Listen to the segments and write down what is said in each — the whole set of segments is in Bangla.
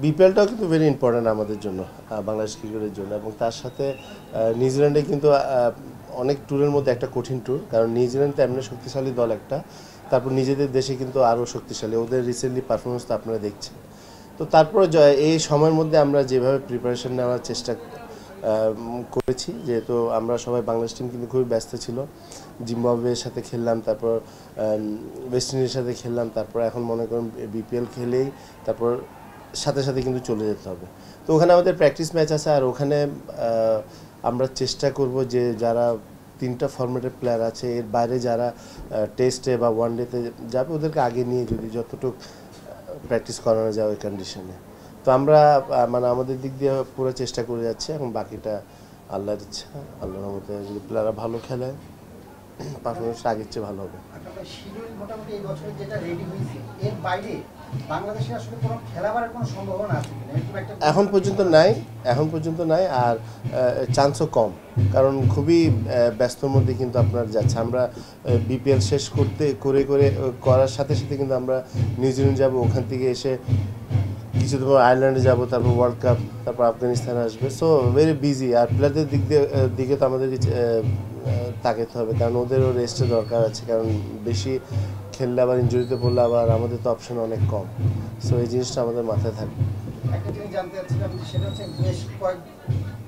বিপিএলটাও কিন্তু ভেরি ইম্পর্ট্যান্ট আমাদের জন্য বাংলাদেশ ক্রিকেটের জন্য এবং তার সাথে নিউজিল্যান্ডে কিন্তু অনেক ট্যুরের মধ্যে একটা কঠিন ট্যুর কারণ নিউজিল্যান্ড তো এমনি শক্তিশালী দল একটা, তারপর নিজেদের দেশে কিন্তু আরও শক্তিশালী, ওদের রিসেন্টলি পারফরমেন্স তো আপনারা দেখছেন। তো তারপরে এই সময়ের মধ্যে আমরা যেভাবে প্রিপারেশন নেওয়ার চেষ্টা করেছি, যেহেতু আমরা সবাই বাংলাদেশ টিম কিন্তু খুবই ব্যস্ত ছিল, জিম্বাবুয়ের সাথে খেললাম, তারপর ওয়েস্ট ইন্ডিজের সাথে খেললাম, তারপর এখন মনে করেন বিপিএল খেলেই, তারপর সাথে সাথে কিন্তু চলে যেতে হবে। তো ওখানে আমাদের প্র্যাকটিস ম্যাচ আছে আর ওখানে আমরা চেষ্টা করব যে যারা তিনটা ফরম্যাটের প্লেয়ার আছে, এর বাইরে যারা টেস্টে বা ওয়ান ডেতে যাবে, ওদেরকে আগে নিয়ে যদি যতটুকু প্র্যাকটিস করানো যায় ওই কন্ডিশনে তো আমরা মানে আমাদের দিক দিয়ে পুরো চেষ্টা করে যাচ্ছি এখন বাকিটা আল্লাহর ইচ্ছা, আল্লাহর মধ্যে যদি প্লেয়াররা ভালো খেলে। পারফরমেন্স আগের চেয়ে ভালো হবে। এখন পর্যন্ত নাই এখন পর্যন্ত নাই আর চান্সও কম। কারণ খুবই ব্যস্তর মধ্যে কিন্তু আপনার যাচ্ছে। আমরা বিপিএল শেষ করতে করে করে করার সাথে সাথে কিন্তু আমরা নিউজিল্যান্ড যাব। ওখান থেকে এসে কিছুদিন পর আয়ারল্যান্ডে যাব, তারপর ওয়ার্ল্ড কাপ তারপর আফগানিস্তান আসবে। সো ভেরি বিজি আর প্লেয়ারদের দিক দিকে তো আমাদেরকে তাকাতে হবে। কারণ ওদেরও রেস্টের দরকার আছে। কারণ বেশি খেললে আবার ইঞ্জুরিতে পড়লে আবার আমাদের তো অপশন অনেক কম। সো এই জিনিসটা আমাদের মাথায় থাকবে একটা জিনিস জানতে চাচ্ছিলাম সেটা হচ্ছে বেশ কয়েক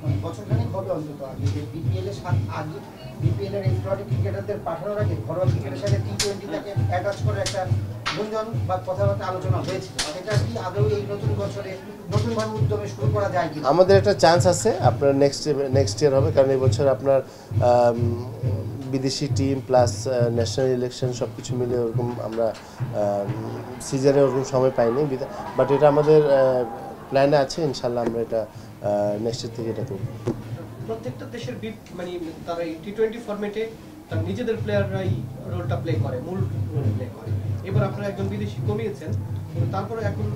মানে বছরখানেক হবে অন্তত আগে বিপিএল এর আগে বিপিএল এর এক্সপ্লটিক ক্রিকেটারদের পাঠানোর আগে ঘরোয়া ক্রিকেটের সাথে টি টোয়েন্টিটাকে অ্যাটাচ করে একটা গুঞ্জন বা কথাবার্তা আলোচনা হয়েছে সেটা কি আদৌ এই নতুন বছরে নতুনভাবে উদ্যমে শুরু করা যায় কি আমাদের একটা চান্স আছে আপনার নেক্সট নেক্সট ইয়ার হবে কারণ এই বছর আপনার বিদেশি টিম প্লাস ন্যাশনাল ইলেকশন সব কিছু মিলে ওরকম আমরা সিজনে ওরকম সময় পাইনি। বাট এটা আমাদের প্ল্যানে আছে ইনশাল্লাহ আমরা এটা নেক্সট ইয়ার থেকে এটা করব। প্রত্যেকটা দেশের মানে তারা টি টোয়েন্টি ফরম্যাটে তার নিজেদের প্লেয়াররাই রোলটা প্লে করে মূল রোল প্লে করে। এবার আপনারা একজন বিদেশি কমিয়েছেন তারপরে এখন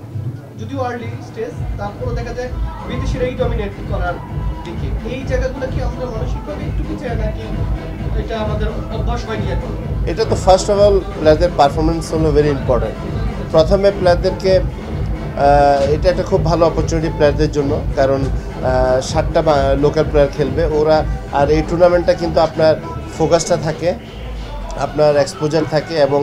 যদিও আর্লি স্টেজ তারপরে দেখা যায় বিদেশিরাই ডমিনেট করার দিকে। এই জায়গাগুলো কি আমরা মানসিকভাবে একটু পিছিয়ে নাকি এটা আমাদের অভ্যাস হয়নি এখন? এটা তো ফার্স্ট অফ অল প্লেয়ারদের পারফরমেন্স হলো ভেরি ইম্পর্ট্যান্ট প্রথমে প্লেয়ারদেরকে এটা একটা খুব ভালো অপরচুনিটি প্লেয়ারদের জন্য, কারণ সাতটা লোকাল প্লেয়ার খেলবে। ওরা, আর এই টুর্নামেন্টটা কিন্তু আপনার ফোকাসটা থাকে, আপনার এক্সপোজার থাকে এবং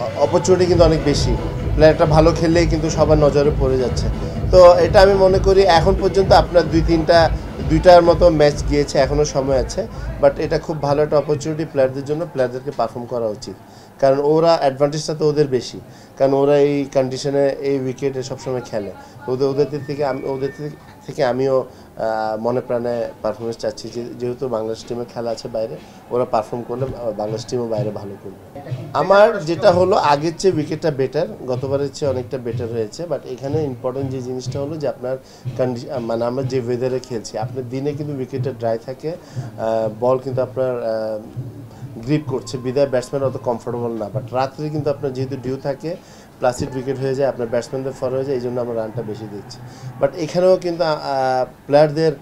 অপরচুনিটি কিন্তু অনেক বেশি। প্লেয়ারটা ভালো খেললেই কিন্তু সবার নজরে পড়ে যাচ্ছে। তো এটা আমি মনে করি এখন পর্যন্ত আপনার দুই তিনটা, দুইটার মতো ম্যাচ গিয়েছে এখনও সময় আছে। বাট এটা খুব ভালো একটা অপরচুনিটি প্লেয়ারদের জন্য প্লেয়ারদেরকে পারফর্ম করা উচিত। কারণ ওরা অ্যাডভান্টেজটা তো ওদের বেশি। কারণ ওরা এই কন্ডিশনে এই উইকেটে সবসময় খেলে। ওদের ওদের থেকে আমি, ওদের থেকে- আমিও মনে প্রাণে পারফরমেন্স চাচ্ছি যেহেতু বাংলাদেশ টিমে খেলা আছে বাইরে, ওরা পারফর্ম করলে বাংলাদেশ টিমও বাইরে ভালো করবে। আমার যেটা হলো, আগের চেয়ে উইকেটটা বেটার গতবারের চেয়ে অনেকটা বেটার হয়েছে বাট এখানে ইম্পর্টেন্ট যে জিনিসটা হলো যে আপনার কন্ডিশন মানে আমরা যে ওয়েদারে খেলছি, আপনার দিনে কিন্তু উইকেটটা ড্রাই থাকে বল কিন্তু আপনার গ্রিপ করছে, বিদায় ব্যাটসম্যান অত কমফোর্টেবল না বাট রাত্রে কিন্তু আপনার যেহেতু ডিউ থাকে প্লাসিড উইকেট হয়ে যায়, আপনার ব্যাটসম্যানদের ফর হয়ে যায়, এই জন্য আমরা রানটা বেশি দিচ্ছি। বাট এখানেও কিন্তু প্লেয়ারদের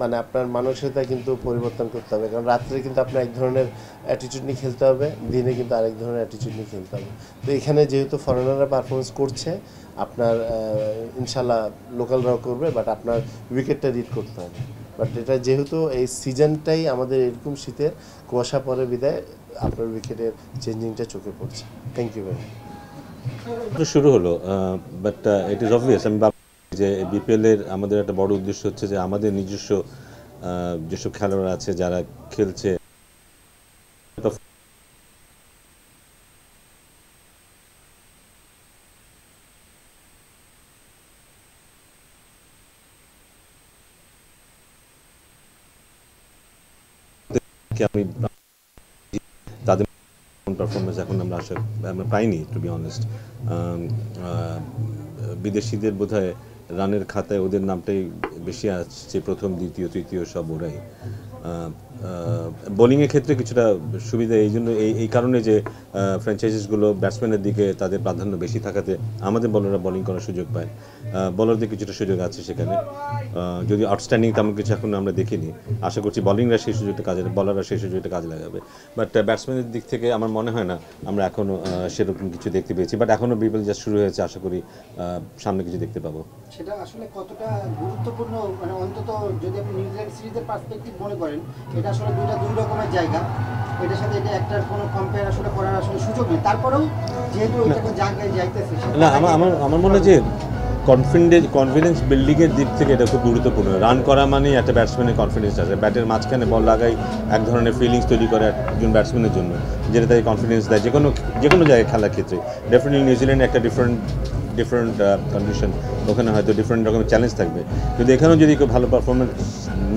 মানে আপনার মানসিকতা কিন্তু পরিবর্তন করতে হবে। কারণ রাত্রে কিন্তু আপনার এক ধরনের অ্যাটিটিউড নিয়ে খেলতে হবে, দিনে কিন্তু আরেক ধরনের অ্যাটিটিউড নিয়ে খেলতে হবে। তো এখানে যেহেতু ফরেনাররা পারফরমেন্স করছে, আপনার ইনশাল্লাহ লোকালরাও করবে বাট আপনার উইকেটটা রিড করতে হবে। বাট এটা যেহেতু এই সিজনটাই আমাদের এরকম শীতের কুয়াশা পরে বিদায়, আপনার উইকেটের চেঞ্জিংটা চোখে পড়ছে। থ্যাংক ইউ ভেরি তো শুরু হলো বাট ইট ইজ অবভিয়াস আমি যে বিপিএল এর আমাদের একটা বড় উদ্দেশ্য হচ্ছে যে আমাদের নিজস্ব যেসব খেলোয়াড় আছে যারা খেলছে আমি পারফরমেন্স এখন আমরা আশা আমরা পাইনি টু বি অনেস্ট বিদেশিদের বোধ রানের খাতায় ওদের নামটাই বেশি আসছে প্রথম দ্বিতীয় তৃতীয় সব ওরাই। আহ, বোলিংয়ের ক্ষেত্রে কিছুটা সুবিধা এই জন্য এই কারণে যে ফ্র্যাঞ্চাইজিসগুলো ব্যাটসম্যানের দিকে তাদের প্রাধান্য বেশি থাকাতে আমাদের বলাররা বোলিং করার সুযোগ পায়। বলারদের কিছুটা সুযোগ আছে সেখানে। যদি আউটস্ট্যান্ডিং তেমন কিছু এখন আমরা দেখিনি, আশা করছি বলিংরা সেই সুযোগটা কাজে বলাররা সেই সুযোগটা কাজে লাগাবে। বাট ব্যাটসম্যানের দিক থেকে আমার মনে হয় না আমরা এখনও সেরকম কিছু দেখতে পেয়েছি। বাট এখনও বিপিএল জাস্ট শুরু হয়েছে, আশা করি সামনে কিছু দেখতে পাবো। সেটা আসলে কতটা গুরুত্বপূর্ণ মানে অন্তত যদি আপনি নিউজিল্যান্ড সিরিজের পার্সপেক্টিভ মনে করেন, এটা আসলে দুইটা দুই রকমের জায়গা। এটার সাথে এটা একটার কোনো কম্পেয়ার আসলে করার আসলে সুযোগ নেই। তারপরেও যেহেতু ওইটাকে জায়গায় যাইতেছে না আমার আমার আমার মনে হয় যে কনফিডেন্স কনফিডেন্স বিল্ডিংয়ের দিক থেকে এটা খুব গুরুত্বপূর্ণ। রান করা মানেই একটা ব্যাটসম্যানের কনফিডেন্স আছে। ব্যাটের মাঝখানে বল লাগাই এক ধরনের ফিলিংস তৈরি করে একজন ব্যাটসম্যানের জন্য। যেটা তাকে কনফিডেন্স দেয় যে কোনো যে কোনো জায়গায় খেলার ক্ষেত্রে। ডেফিনেটলি নিউজিল্যান্ড একটা ডিফারেন্ট ডিফারেন্ট কন্ডিশন ওখানে হয়তো ডিফারেন্ট রকমের চ্যালেঞ্জ থাকবে। কিন্তু এখানেও যদি কেউ ভালো পারফরমেন্স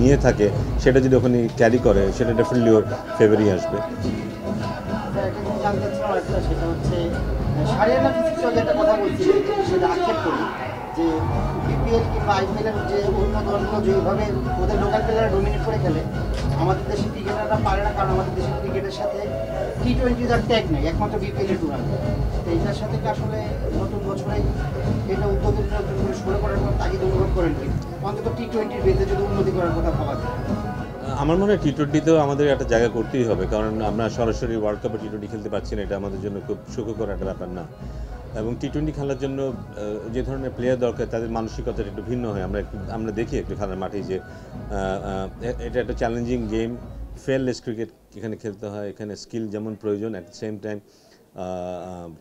নিয়ে থাকে, সেটা যদি ওখানে ক্যারি করে, সেটা ডেফিনেটলি ওর ফেভারি আসবে। সেটা হচ্ছে যে বিপিএল কিংবা আইপিএল এর যে অন্য দলগুলো যেভাবে ওদের লোকাল প্লেয়ার ডোমিনেট করে খেলে, আমাদের দেশের ক্রিকেটাররা পারে না কারণ আমাদের দেশের ক্রিকেটের সাথে টি টোয়েন্টি তার ট্যাগ নেই, একমাত্র বিপিএল এর টুর্নামেন্ট তো এইটার সাথে আসলে নতুন বছরে এটা উদ্যোগের করে শুরু করার কোনো তাগিদ অনুভব করেন কি? অন্তত টি টোয়েন্টির বেঁধে যদি উন্নতি করার কথা ভাবা যায়। আমার মনে হয় টি টোয়েন্টিতেও আমাদের একটা জায়গা করতেই হবে, কারণ আমরা সরাসরি ওয়ার্ল্ড কাপে টি টোয়েন্টি খেলতে পারছি না, এটা আমাদের জন্য খুব সুখকর একটা ব্যাপার না। এবং টি টোয়েন্টি খেলার জন্য যে ধরনের প্লেয়ার দরকার, তাদের মানসিকতা একটু ভিন্ন হয়। আমরা আমরা দেখি একটু খেলার মাঠে যে এটা একটা চ্যালেঞ্জিং গেম ফেয়ারলেস ক্রিকেট এখানে খেলতে হয়, এখানে স্কিল যেমন প্রয়োজন অ্যাট সেম টাইম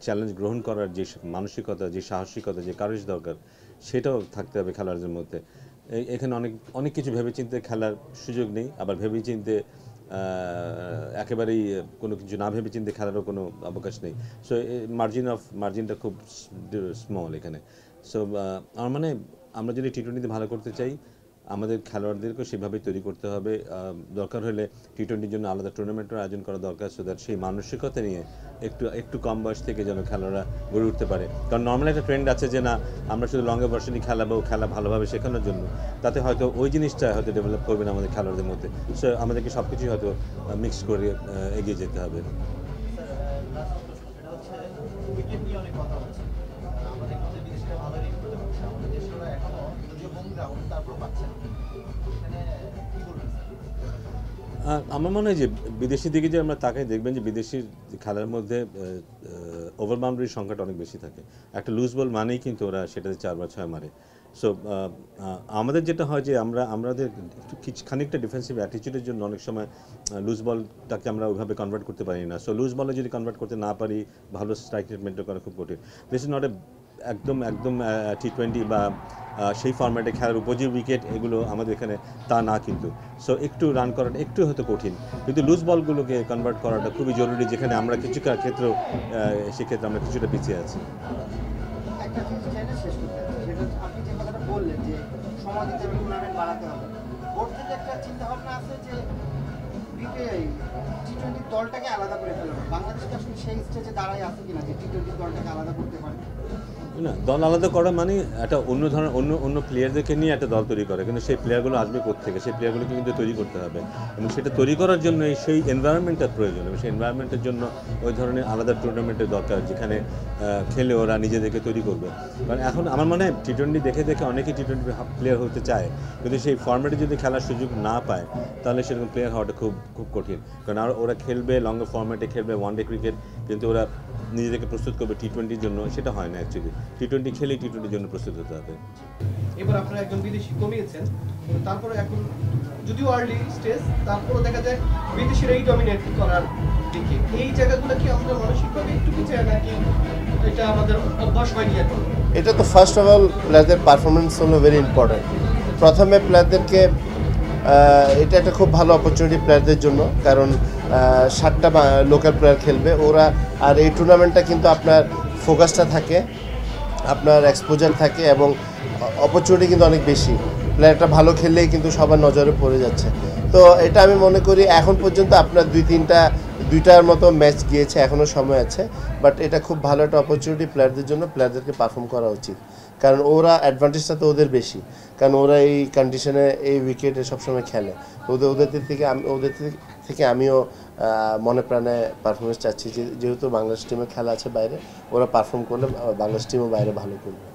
চ্যালেঞ্জ গ্রহণ করার যে মানসিকতা, যে সাহসিকতা, যে কারুষ দরকার, সেটাও থাকতে হবে খেলার মধ্যে। এখানে অনেক অনেক কিছু ভেবেচিন্তে খেলার সুযোগ নেই। আবার ভেবেচিন্তে একেবারেই কোনো কিছু না ভেবে চিন্তে খেলারও কোনো অবকাশ নেই। সো মার্জিন অফ মার্জিনটা খুব স্মল এখানে। সো আমার মানে আমরা যদি টি টোয়েন্টিতে ভালো করতে চাই আমাদের খেলোয়াড়দেরকেও সেভাবেই তৈরি করতে হবে। দরকার হলে টি টোয়েন্টির জন্য আলাদা টুর্নামেন্টের আয়োজন করা দরকার সো দ্যাট সেই মানসিকতা নিয়ে একটু একটু কম বয়স থেকে যেন খেলোয়াড়রা গড়ে উঠতে পারে। কারণ নর্মাল একটা ট্রেন্ড আছে যে না, আমরা শুধু লঙ্গে ভার্সনই খেলাবো, খেলা ভালোভাবে শেখানোর জন্য। তাতে হয়তো ওই জিনিসটা হয়তো ডেভেলপ করবে না আমাদের খেলোয়াড়দের মধ্যে। সো আমাদেরকে সব কিছুই হয়তো মিক্স করে এগিয়ে যেতে হবে। উইকেট নিয়ে অনেক কথা হচ্ছে। আমার মনে হয় যে বিদেশি দিকে যে আমরা তাকাই, দেখবেন যে বিদেশি খেলার মধ্যে ওভার বাউন্ডারির সংখ্যাটা অনেক বেশি থাকে। একটা লুজ বল মানেই কিন্তু ওরা সেটাতে চার বা ছয় মারে। সো আমাদের যেটা হয় যে আমরা, আমাদের কিছু খানিকটা ডিফেন্সিভ অ্যাটিচিউডের জন্য অনেক সময় লুজ বলটাকে আমরা ওইভাবে কনভার্ট করতে পারি না। সো লুজ বলে যদি কনভার্ট করতে না পারি, ভালো স্ট্রাইক রেট মেনটেন করা খুব কঠিন। দিস ইজ নট এ একদম একদম টি টোয়েন্টি বা সেই ফরম্যাটে খেলার উপযোগী উইকেট এগুলো আমাদের এখানে তা না কিন্তু। সো একটু রান করাটা একটু হয়তো কঠিন। কিন্তু লুজ বলগুলোকে কনভার্ট করাটা খুবই জরুরি, যেখানে আমরা কিছু ক্ষেত্রেও সেক্ষেত্রে আমরা কিছুটা পিছিয়ে আছি। হবে টুর্নামেন্ট বাড়াতে হবে। বোর্ড থেকে একটা চিন্তা ভাবনা আছে যে টি টোয়েন্টি দলটাকে আলাদা করে ফেলবে। বাংলাদেশকে আসলে সেই স্টেজে দাঁড়ায় আছে কিনা যে টি টোয়েন্টি দলটাকে আলাদা করতে পারে? না, দল আলাদা করা মানে একটা অন্য ধরনের, অন্য অন্য প্লেয়ারদেরকে নিয়ে একটা দল তৈরি করে। কিন্তু সেই প্লেয়ারগুলো আসবে থেকে সেই প্লেয়ারগুলোকে কিন্তু তৈরি করতে হবে। এবং সেটা তৈরি করার জন্য সেই এনভায়রনমেন্টটার প্রয়োজন। এবং সেই এনভায়রনমেন্টের জন্য ওই ধরনের আলাদা টুর্নামেন্টের দরকার, যেখানে খেলে ওরা নিজেদেরকে তৈরি করবে। কারণ এখন আমার মনে হয় টি টোয়েন্টি দেখে দেখে অনেকেই টি টোয়েন্টি প্লেয়ার হতে চায়। কিন্তু সেই ফর্মেটে যদি খেলার সুযোগ না পায়, তাহলে সেরকম প্লেয়ার হওয়াটা খুব খুব কঠিন। কারণ আর ওরা খেলবে লং ফর্মেটে খেলবে ওয়ান ডে ক্রিকেট কিন্তু ওরা নিজেদেরকে প্রস্তুত করবে টি টোয়েন্টির জন্য সেটা হয় না অ্যাকচুয়ালি টি টোয়েন্টি খেলেই টি টোয়েন্টির জন্য প্রস্তুত হতে হবে। এবার আপনারা একজন বিদেশি কমিয়েছেন তারপরে এখন যদিও আর্লি স্টেজ তারপরে দেখা যায় বিদেশিরাই ডমিনেট করার দিকে। এই জায়গাগুলো কি আমরা মানসিকভাবে একটু পিছিয়ে নাকি এটা আমাদের অভ্যাস হয়নি এখন? এটা তো ফার্স্ট অফ অল প্লেয়ারদের পারফরমেন্স হলো ভেরি ইম্পর্ট্যান্ট প্রথমে প্লেয়ারদেরকে এটা একটা খুব ভালো অপরচুনিটি প্লেয়ারদের জন্য কারণ সাতটা লোকাল প্লেয়ার খেলবে। ওরা, আর এই টুর্নামেন্টটা কিন্তু আপনার ফোকাসটা থাকে, আপনার এক্সপোজার থাকে এবং অপরচুনিটি কিন্তু অনেক বেশি। প্লেয়ারটা ভালো খেললেই কিন্তু সবার নজরে পড়ে যাচ্ছে। তো এটা আমি মনে করি এখন পর্যন্ত আপনার দুই তিনটা, দুইটার মতো ম্যাচ গিয়েছে এখনও সময় আছে। বাট এটা খুব ভালো একটা অপরচুনিটি প্লেয়ারদের জন্য প্লেয়ারদেরকে পারফর্ম করা উচিত। কারণ ওরা অ্যাডভান্টেজটা তো ওদের বেশি। কারণ ওরা এই কন্ডিশনে এই উইকেটে সবসময় খেলে। ওদের ওদের থেকে আমি, ওদের থেকে- আমিও মনে প্রাণে পারফরমেন্স চাচ্ছি যেহেতু বাংলাদেশ টিমে খেলা আছে বাইরে, ওরা পারফর্ম করলে বাংলাদেশ টিমও বাইরে ভালো করবে।